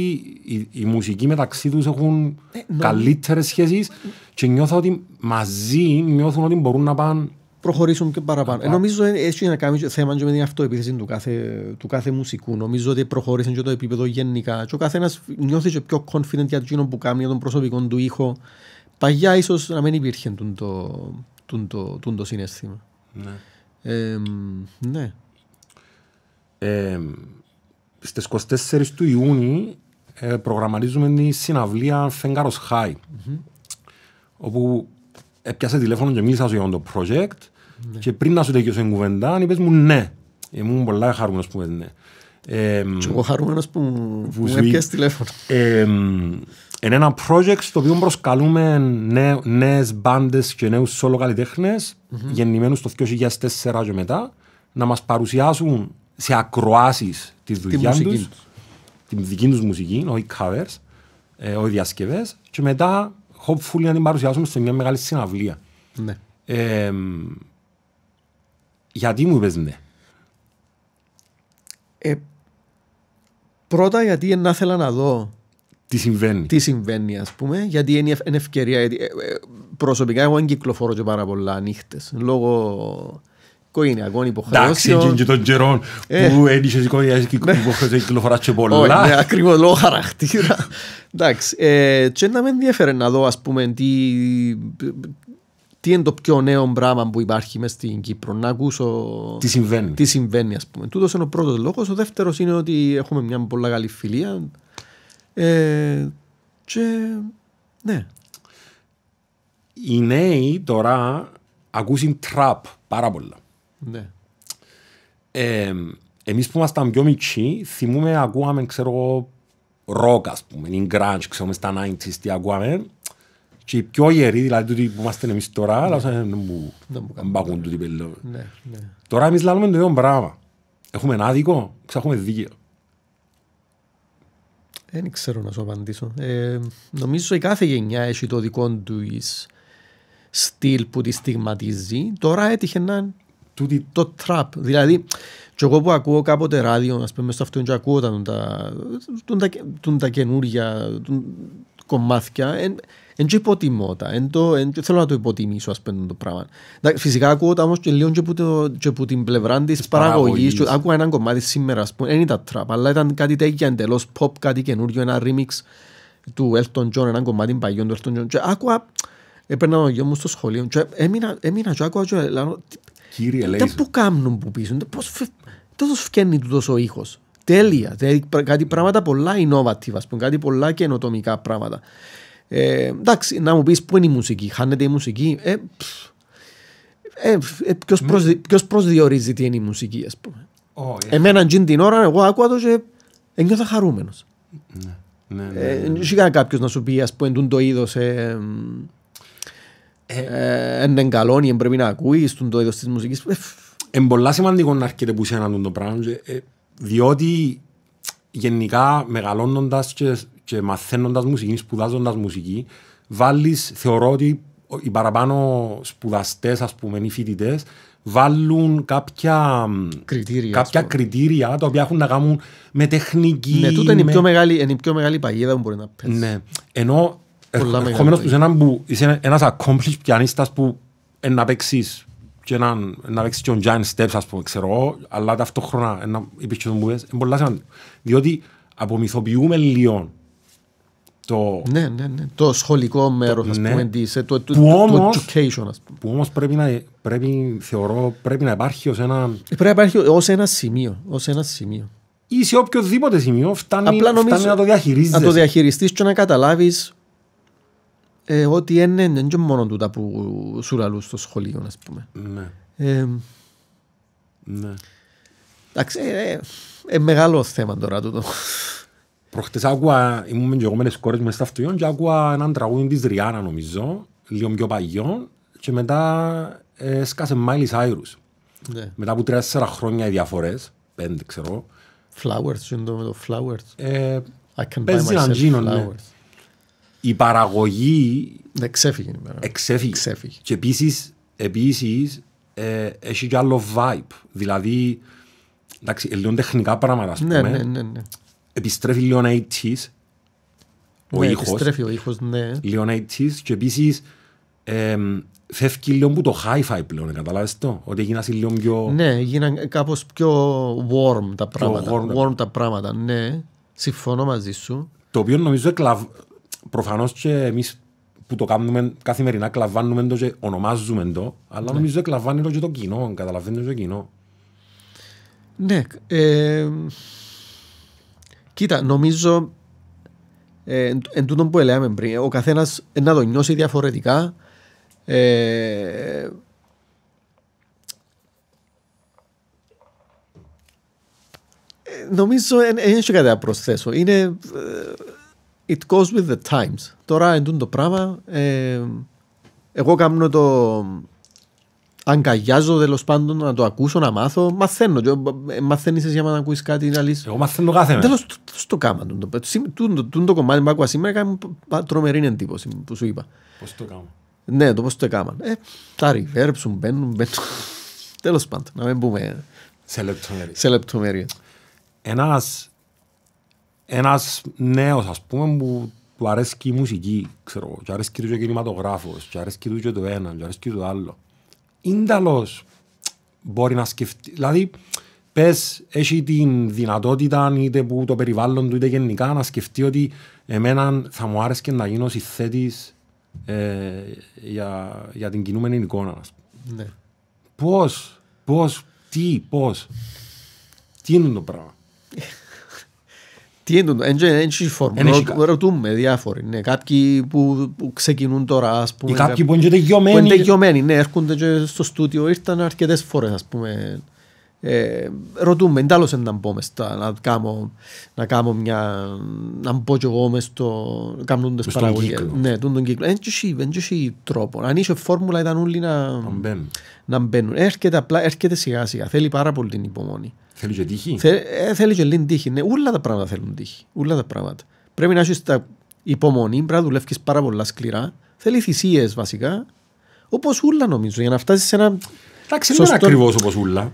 οι, οι μουσικοί μεταξύ τους έχουν ε, καλύτερες σχέσεις και νιώθω ότι μαζί νιώθουν ότι μπορούν να πάνε προχωρήσουν και παραπάνω. Ε, νομίζω έχει να κάνεις θέμα και με την αυτοεπίθεση του κάθε, του κάθε μουσικού. Νομίζω ότι προχώρησαν και το επίπεδο γενικά. Και ο καθένας νιώθει και πιο confident για το που κάνει, για τον προσωπικό του ήχο. Παγιά ίσως να μην υπήρχε το, το, το, το, το συνέστημα. Ναι. Ε, ναι. Ε, στις 24 του Ιούνιου ε, προγραμματίζουμε τη συναυλία Φέγγαρος Χάι mm-hmm. όπου έπιασε τηλέφωνο και μίλησα σου για το project mm-hmm. και πριν να σου τελειώσω την κουβέντα είπες μου ναι. Ήμουν πολλά χαρούμενος που είπες ναι. Ε, και εγώ χαρούμενος που, που, που έπιασε τηλέφωνο. Ε, είναι ένα project στο οποίο προσκαλούμε νέ, νέες μπάντες και νέους σόλο καλλιτέχνες mm-hmm. γεννημένους το 2004 και μετά να μας παρουσιάσουν σε ακροάσεις τη δουλειά τους, την δική τους μουσική, όχι covers, ε, όχι διασκευές, και μετά hopefully να την παρουσιάσουμε σε μια μεγάλη συναυλία. Ναι. Ε, γιατί μου είπες ναι; Ε, πρώτα γιατί να ήθελα να δω τι συμβαίνει. Τι συμβαίνει, ας πούμε, γιατί είναι ευκαιρία. Γιατί, ε, ε, προσωπικά, εγώ δεν κυκλοφορώ και πάρα πολλά νύχτες. Λόγω οικογενειακών υποχρεώσεων. Εντάξει, και των καιρών ε. που ένιξες οικογενειακές ναι. υποχρεώσεις κυκλοφοράς και πολλά. Ναι, ακριβώς λόγω χαρακτήρα. Εντάξει, ε, και να με ενδιαφέρε να δω ας πούμε τι, τι είναι το πιο νέο πράγμα που υπάρχει μέσα στην Κύπρο. Να ακούσω τι συμβαίνει. Τι συμβαίνει ας πούμε. Τούτος είναι ο πρώτος λόγος. Ο δεύτερος είναι ότι έχουμε μια πολύ καλή φιλία. Ε, και ναι. Οι νέοι τώρα ακούσουν τραπ πάρα πολλά. Ναι. Ε, εμείς που ήμασταν πιο μικροί, θυμούμε, ακούγαμε, ξέρω εγώ, ροκ, ας πούμε, in grunge, ξέρω, στα 90s τι ακούγαμε. Και οι πιο ιεροί, δηλαδή τούτοι που είμαστε εμείς τώρα, αλλά δεν μου ακούν τούτοι πέλο. Ναι, ναι. Τώρα εμείς λάλλουμε το ίδιο πράγμα. Έχουμε ένα άδικο, έχουμε δίκαιο. Δεν ξέρω να σου απαντήσω. Ε, νομίζω η κάθε γενιά έχει το δικό του στυλ που τη στιγματίζει. Τώρα έτυχε να τούτη το τραπ. Δηλαδή, και εγώ που ακούω κάποτε ράδιο, ας πούμε, στο αυτό και ακούω τα, τα, τα, τα καινούργια κομμάτια, δεν και υποτιμώ τα, εν το, εν, θέλω να το υποτιμήσω, ας πούμε, το πράγμα. Φυσικά ακούω τα όμως και λίγο και που, το, και που την πλευρά της παραγωγής. Άκουγα ένα κομμάτι σήμερα, ας πούμε, δεν ήταν τραπ, αλλά ήταν κάτι τέτοια εντελώς pop, κάτι καινούργιο, ένα remix του Elton John, ένα κομμάτι παγιών του Elton John. Και άκουγα, έπαιρνα ο γιο μου στο σχολείο και έμεινα, έμεινα και άκουγα και λέω, Κύριε Λέιζο. Τι που κάνουν που πίσω, πώς τόσο φκένει του τόσο ήχος. Τέλεια. Δηλαδή, κάτι πράγματα πολλά innovative, ας πούμε, κάτι πολλά καινοτομικά πράγματα. Ε, εντάξει, να μου πεις πού είναι η μουσική, χάνεται η μουσική; Ε, ε, ε, ποιος, mm. προσδι, ποιος προσδιορίζει τι είναι η μουσική, ας πούμε. Oh, yeah. Εμένα την ώρα, εγώ άκουα το και ένιωθα χαρούμενος. Ναι, ναι, ναι. Ε, ναι. Ε, κάποιος να σου πει, ας πούμε, το είδος... Ε, είναι καλό ή πρέπει να ακούεις το είδος της μουσικής. Είναι πολλά σημαντικό να έρχεται που σένα το πράγμα, διότι γενικά μεγαλώνοντας και, και μαθαίνοντας μουσική, σπουδάζοντας μουσική, βάλεις, θεωρώ ότι οι παραπάνω σπουδαστές, ας πούμε, οι φοιτητές, βάλουν κάποια κριτήρια, κάποια κριτήρια τα οποία έχουν να κάνουν με τεχνική. Ναι, τούτο είναι, με... η πιο μεγάλη, είναι η πιο μεγάλη παγίδα που μπορεί να πέσει. Ναι. Ενώ ερχόμενος τους έναν που είσαι ένας accomplished πιανίστας που να παίξεις και να, να παίξεις και ο Giant Steps ας πούμε ξέρω αλλά ταυτόχρονα να είπες και τον που είναι πολλά σημαντικό διότι απομυθοποιούμε λίγο το... Ναι, ναι, ναι. Το σχολικό μέρος, το, ναι. πούμε, της, το, το, που όμως, education, ας πούμε. Που όμως πρέπει να, πρέπει, θεωρώ, πρέπει να υπάρχει ως ένα... Πρέπει να υπάρχει ως ένα σημείο, ως ένα σημείο. Ή σε οποιοδήποτε σημείο φτάνει, Απλά νομίζω, φτάνει να το διαχειρίζεσαι. Να το διαχειριστείς και να καταλάβεις ε, ότι είναι, είναι μόνο τούτα που σου λαλούν στο σχολείο, ας πούμε. Ναι. Ε, ναι. Εντάξει, ε, ε, ε, μεγάλο θέμα τώρα τούτο. Προχτές άκουα, ήμουν και εγώ με τις κόρες μες στα αυτοίων και άκουα έναν τραγούδι της Ριάννα νομίζω, λίγο πιο παγιό και μετά ε, σκάσε Miley Cyrus. Ναι. Μετά από τρία-τέσσερα χρόνια οι διαφορές, πέντε ξέρω. Flowers, είναι το με το Flowers. Ε, I can παίζει έναν γίνο, ναι. Η παραγωγή... Ναι, ξέφυγε. Εξέφυγε. Ξέφυγε. Και επίσης, επίσης ε, έχει και άλλο vibe. Δηλαδή, εντάξει, λίγο τεχνικά πράγματα, ας ναι, πούμε. Ναι, ναι, ναι επιστρέφει λίγο 80's ο ναι, ήχος. Επιστρέφει ο ήχος, ναι. Λίγο 80's και επίσης ε, φεύγει λίγο από το hi-fi πλέον, καταλάβεις το, ότι έγιναν λίγο πιο... Ναι, έγιναν κάπως πιο warm τα πράγματα, warm, warm τα πράγματα, ναι. Συμφωνώ μαζί σου. Το οποίο νομίζω εκλαβ... προφανώς και εμείς που το κάνουμε καθημερινά κλαβάνουμε το και ονομάζουμε το, αλλά ναι. νομίζω εκλαβάνει το και το κοινό, καταλαβαίνει το κοινό. Ναι, ε, Κοίτα, νομίζω ε, εν τούτο που έλεγαμε πριν, ο καθένας να το νιώσει διαφορετικά. Ε, νομίζω δεν έχει κάτι να προσθέσω. Είναι ε, it goes with the times. Τώρα εν το πράγμα ε, εγώ κάνω το αγκαλιάζω τέλος πάντων να το ακούσω, να μάθω. Μαθαίνω. Ε, Μαθαίνεις για να ακούσει κάτι να λύσεις. Εγώ μαθαίνω κάθε μέρα. Τέλος, το κάμα. Το κομμάτι που άκουσα σήμερα κάνει τρομερή εντύπωση που σου είπα. Πώς το κάνω. Ναι, το πώς το έκανα. Ε, τα reverbs σου μπαίνουν, μπαίνουν. Τέλος πάντων, να μην πούμε σε λεπτομέρειες. Ένας ένας νέος ας πούμε που του αρέσει η μουσική, ξέρω, και αρέσει και ο κινηματογράφος, και αρέσει και το ένα, και αρέσει και το άλλο ίνταλος μπορεί να σκεφτεί. Δηλαδή, πες, έχει την δυνατότητα είτε που το περιβάλλον του είτε γενικά να σκεφτεί ότι εμένα θα μου άρεσε και να γίνω συθέτης ε, για, για την κινούμενη εικόνα. Ναι. Πώς, πώς, τι, πώς. Τι είναι το πράγμα. Τι είναι το, έτσι φόρμα, ρωτούμε διάφοροι, ναι, κάποιοι που, που ξεκινούν τώρα, ας πούμε. Ή κάποιοι που είναι τελειωμένοι. Που είναι τελειωμένοι, ναι, έρχονται και στο στούτιο, ήρθαν αρκετές φορές, ας πούμε. Ε, ρωτούμε, εντάλλως να μπω μες να κάνω, να κάνω μια, να μπω κι εγώ μες στο, κάνουν τις παραγωγές. Ναι, τον κύκλο. Δεν έχει τρόπο. Αν είσαι φόρμουλα ήταν όλοι να, να μπαίνουν. Έρχεται απλά, έρχεται σιγά σιγά, θέλει πάρα πολύ την υπομονή. Θέλει και τύχη. Θε, ε, θέλει και λίγη τύχη. Ναι, όλα τα πράγματα θέλουν τύχη. Όλα τα πράγματα. Πρέπει να έχεις υπομονή, πρέπει να δουλεύεις πάρα πολλά σκληρά. Θέλει θυσίες βασικά. Όπως ούλα νομίζω, για να φτάσεις σε ένα. Εντάξει, δεν είναι ακριβώς όπως ούλα.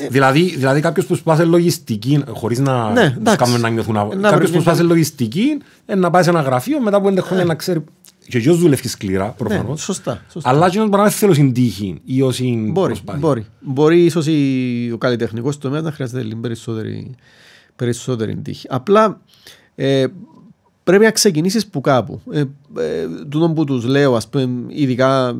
Ε, δηλαδή, δηλαδή κάποιος που σπάσει λογιστική, χωρίς να ναι, κάνουμε να νιώθουν. Κάποιος που σπάσει λογιστική, να πάει σε ένα γραφείο μετά από πέντε χρόνια να ξέρει και ο γιος δουλεύει σκληρά, ναι, προφανώς. Ναι, σωστά, σωστά. Αλλά και μπορεί να θέλω στην τύχη ή ως μπορεί, μπορεί. Μπορεί ίσως ο καλλιτεχνικός τομέας να χρειάζεται λίγο περισσότερη, περισσότερη τύχη. Απλά ε, πρέπει να ξεκινήσεις που κάπου. Ε, ε, τούτο που τους λέω, ας πούμε, ειδικά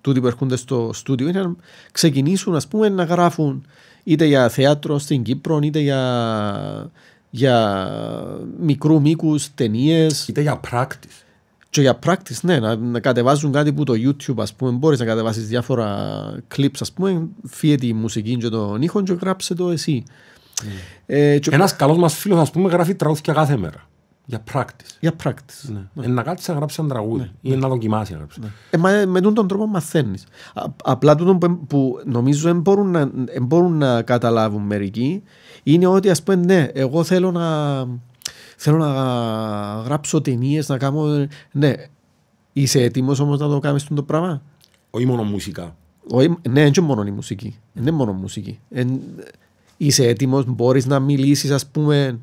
τούτοι που έρχονται στο στούντιο, είναι να ξεκινήσουν ας πούμε, να γράφουν είτε για θέατρο στην Κύπρο, είτε για, για μικρού μήκους ταινίες. Είτε για practice. Και για practice, ναι, να, να κατεβάζουν κάτι που το YouTube, ας πούμε, μπορείς να κατεβάσεις διάφορα clips, ας πούμε, φύγε τη μουσική και τον ήχο και γράψε το εσύ. Mm. Ε, και... Ένας καλός μας φίλος, ας πούμε, γράφει τραγούδια κάθε μέρα. Για practice. Για practice. Ναι. Ναι. Ε, να κάτσεις να γράψεις ένα τραγούδι ναι. ή να δοκιμάσεις να γράψεις. Ναι. Ε, μα, με τον τρόπο μαθαίνεις. απλά τούτο που, που νομίζω δεν μπορούν, να, μπορούν να καταλάβουν μερικοί είναι ότι ας πούμε ναι, εγώ θέλω να θέλω να γράψω ταινίες, να κάνω. Ναι, είσαι έτοιμος όμως να το κάνεις το πράγμα; Όχι μόνο μουσικά. Όχι, ναι, δεν μόνο η μουσική. Δεν είναι μόνο μουσική. Εν, είσαι έτοιμος, μπορείς να μιλήσεις, ας πούμε,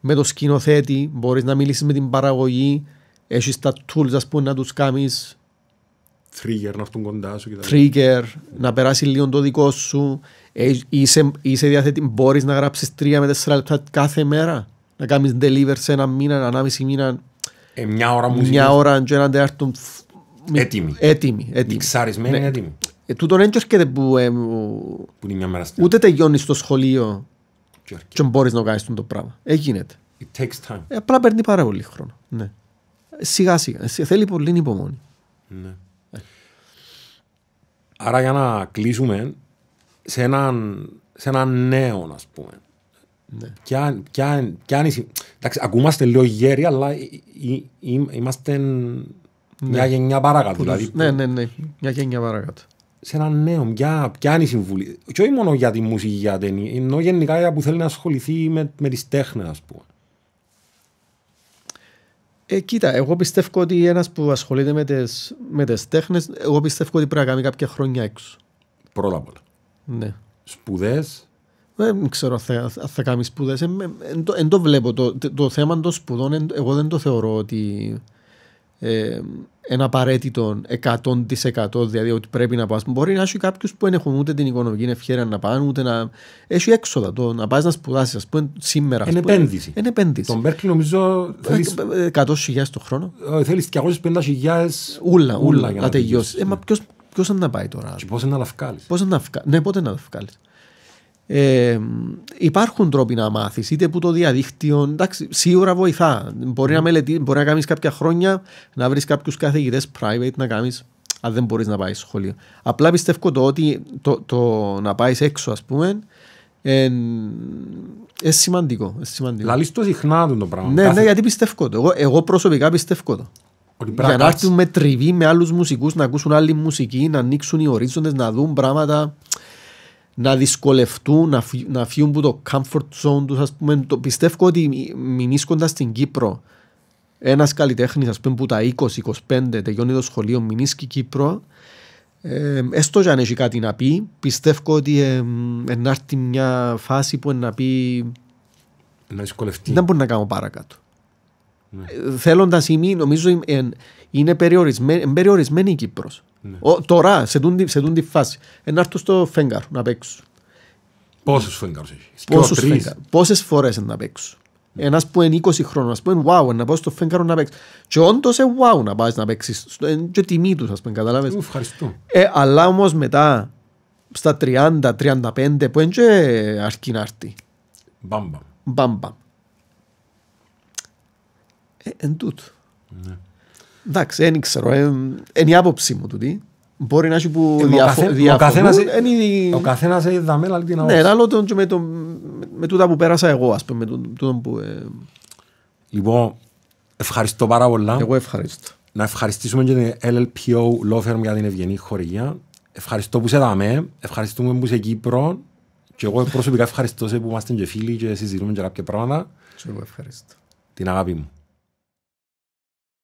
με το σκηνοθέτη, μπορείς να μιλήσεις με την παραγωγή, έχεις τα tools, ας πούμε, να τους κάνεις. Trigger να έρθουν κοντά σου. Trigger, να περάσει λίγο το δικό σου. Ε, είσαι, είσαι διαθέτη, μπορείς να γράψεις τρία με τέσσερα λεπτά κάθε μέρα να κάνεις deliver σε ένα μήνα, ένα μισή μήνα Ε, μια ώρα μουσική. Μια ώρα και έναν τέταρτο Έτοιμη. Έτοιμη. έτοιμη. Μιξαρισμένη, ναι. έτοιμη. Ε, τούτον δεν έρχεται που, ε, που είναι μια μέρα στην ούτε τελειώνεις στο σχολείο και, και μπορείς να κάνεις το πράγμα. Ε, γίνεται. It takes time. Ε, απλά παίρνει πάρα πολύ χρόνο. Ναι. Σιγά σιγά. Θέλει πολύ υπομονή. Ναι. Ε. Άρα για να κλείσουμε σε έναν, σε έναν νέο, ας πούμε. Ναι. Ποια, ποια, ποια είναι, εντάξει, ακούμαστε λίγο γέροι, αλλά είμαστε ναι. μια γενιά παρακάτω. Δηλαδή, ναι, ναι, ναι, μια γενιά παρακάτω. Σε έναν νέο, ποια, ποια είναι η συμβουλή. Και όχι μόνο για τη μουσική, για την, ενώ γενικά για που θέλει να ασχοληθεί με, με τις τέχνες, ας πούμε. Ε, κοίτα, εγώ πιστεύω ότι ένας που ασχολείται με τις με τις τέχνες, εγώ πιστεύω ότι πρέπει να κάνει κάποια χρόνια έξω. Πρώτα απ' όλα. Ναι. Σπουδές. Δεν ξέρω αν θα, θα κάνει σπουδές. Δεν το, βλέπω. Το, το, θέμα των σπουδών, εγώ δεν το θεωρώ ότι ε, ένα απαραίτητο 100% δηλαδή ότι πρέπει να πας. Μπορεί να έχει κάποιους που δεν έχουν ούτε την οικονομική ευκαιρία να πάνε, ούτε να. Έχει έξοδα το να πας να σπουδάσεις, ας πούμε, σήμερα. Είναι επένδυση. Είναι επένδυση. Τον Μπέρκλι νομίζω. 100.000 το χρόνο. Θέλεις 250.000 ούλα, ούλα, για να τελειώσεις. Ε, μα ποιο να πάει τώρα. Και πώς να τα βγάλεις; Ναι, πότε να τα βγάλεις; Ε, υπάρχουν τρόποι να μάθεις, είτε που το διαδίκτυο. Εντάξει, σίγουρα βοηθά. Μπορεί να, μελετή, μπορεί να κάνεις κάποια χρόνια, να βρεις κάποιους καθηγητές private να κάνεις, αν δεν μπορείς να πάεις στο σχολείο. Απλά πιστεύω το ότι το, το να πάεις έξω, ας πούμε, είναι σημαντικό. σημαντικό. Λαλείς το συχνά το πράγμα. Ναι, ναι, γιατί πιστεύω το. Εγώ, εγώ προσωπικά πιστεύω το. Για να έρθουν με τριβή με άλλους μουσικούς, να ακούσουν άλλη μουσική, να ανοίξουν οι ορίζοντες, να δουν πράγματα να δυσκολευτούν, να, φύ, να φύγουν από το comfort zone τους, ας πούμε, το πιστεύω ότι μηνίσκοντας στην Κύπρο ένας καλλιτέχνης, ας πούμε, που τα 20-25 τελειώνει το σχολείο, μηνίσκει Κύπρο, ε, έστω και αν έχει κάτι να πει, πιστεύω ότι ε, ε, να έρθει μια φάση που να πει να δυσκολευτεί. Δεν μπορεί να κάνω παρακάτω. Ναι. Ε, Θέλοντας ή νομίζω είναι περιορισμένη, περιορισμένη η Κύπρος. Ναι. τώρα, σε τούν, σε τούν τη φάση, να έρθω στο Φέγκαρ να παίξω. Πόσους Φέγκαρ έχεις, Πόσες φορές να παίξω. Ναι. Ένας που είναι 20 χρόνων, ας πούμε, wow, να πάω στο Φέγκαρ να παίξω. Και όντως είναι wow να πάεις να παίξεις. Και τιμή τους, ας πούμε, κατάλαβε. Ευχαριστώ. Ε, αλλά όμως μετά, στα 30-35, που είναι αρκεί να έρθει. Μπαμπαμ. Μπαμπαμ. Ε, εν τούτο. Ναι. Εντάξει, δεν ξέρω. Είναι η άποψη μου τούτη. Μπορεί να έχει που διαφορούν. Ο καθένας έχει δαμέλα άλλη την άποψη. Ναι, άλλο τον με, το, με τούτα που πέρασα εγώ, ας πούμε. Με τούτα που, ε... Λοιπόν, ευχαριστώ πάρα πολλά. Εγώ ευχαριστώ. Να ευχαριστήσουμε και την LLPO Law Firm για την ευγενή χορηγία. Ευχαριστώ που σε δαμε. Ευχαριστούμε που είσαι Κύπρο. Και εγώ προσωπικά ευχαριστώ σε που είμαστε και φίλοι και συζητούμε και κάποια πράγματα. Και εγώ ευχαριστώ. Την αγάπη μου.